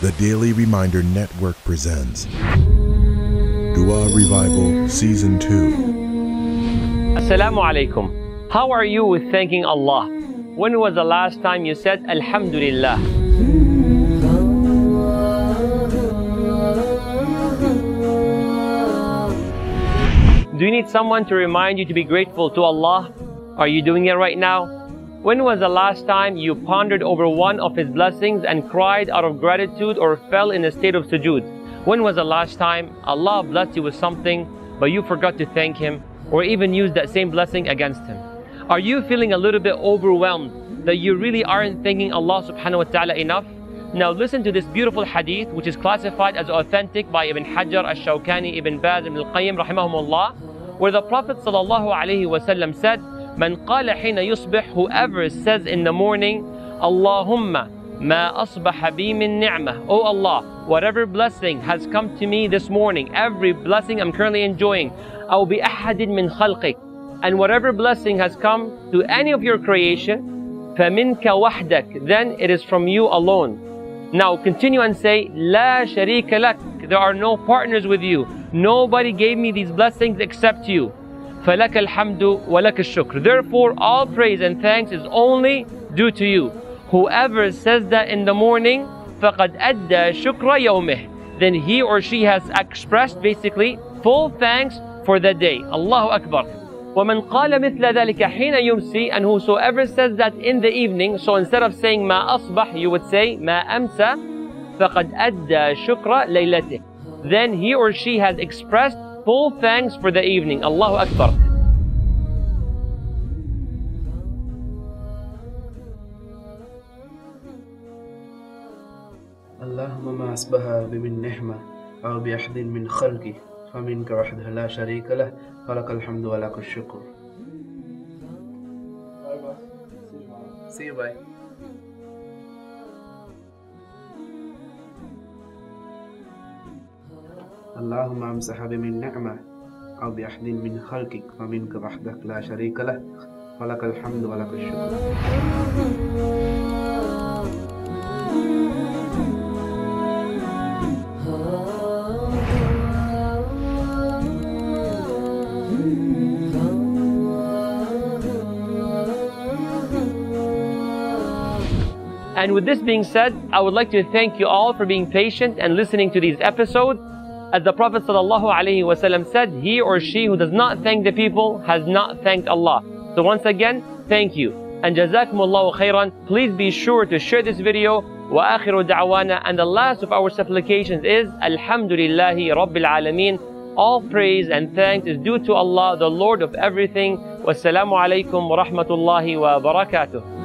The Daily Reminder Network presents Dua Revival Season 2. Assalamu alaikum. How are you with thanking Allah? When was the last time you said Alhamdulillah? Do you need someone to remind you to be grateful to Allah? Are you doing it right now? When was the last time you pondered over one of His blessings and cried out of gratitude or fell in a state of sujood? When was the last time Allah blessed you with something but you forgot to thank Him or even used that same blessing against Him? Are you feeling a little bit overwhelmed that you really aren't thanking Allah subhanahu wa ta'ala enough? Now listen to this beautiful hadith which is classified as authentic by Ibn Hajar al-Shawkani, Ibn Baz, Ibn al-Qayyim rahimahumullah where the Prophet sallallahu alaihi wasallam said من قال حين يصبح whoever says in the morning Allahumma ما أصبح بي من نعمة Oh Allah whatever blessing has come to me this morning every blessing I'm currently enjoying أو بأحد من خلقك and whatever blessing has come to any of your creation فمنك وحدك then it is from you alone now continue and say لا شريك لك there are no partners with you nobody gave me these blessings except you فلك الحمد ولك الشكر therefore all praise and thanks is only due to you whoever says that in the morning فقد أدى شكر يومه then he or she has expressed basically full thanks for the day الله أكبر ومن قال مثل ذلك حين يمسي and whosoever says that in the evening so instead of saying ما أصبح you would say ما أمسى فقد أدى شكر ليلته then he or she has expressed full thanks for the evening Allahu Akbar اللهم ما أصبح بمن نعمة أو بأحد من خلقه فمنك وحده لا شريك له فلك الحمد ولك الشكر See you, bye. اللهم امسح بمن نعمة أو بأحد من خلقك فمنك وحدك لا شريك له ولك الحمد ولك الشكر And with this being said, I would like to thank you all for being patient and listening to these episodes. As the Prophet ﷺ said, he or she who does not thank the people has not thanked Allah. So once again, thank you. And Jazakumullahu khairan. Please be sure to share this video. وآخر دعوانا and the last of our supplications is Alhamdulillahi Rabbil Alameen. All praise and thanks is due to Allah, the Lord of everything. Wassalamu alaikum wa rahmatullahi wa barakatuh.